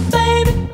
baby.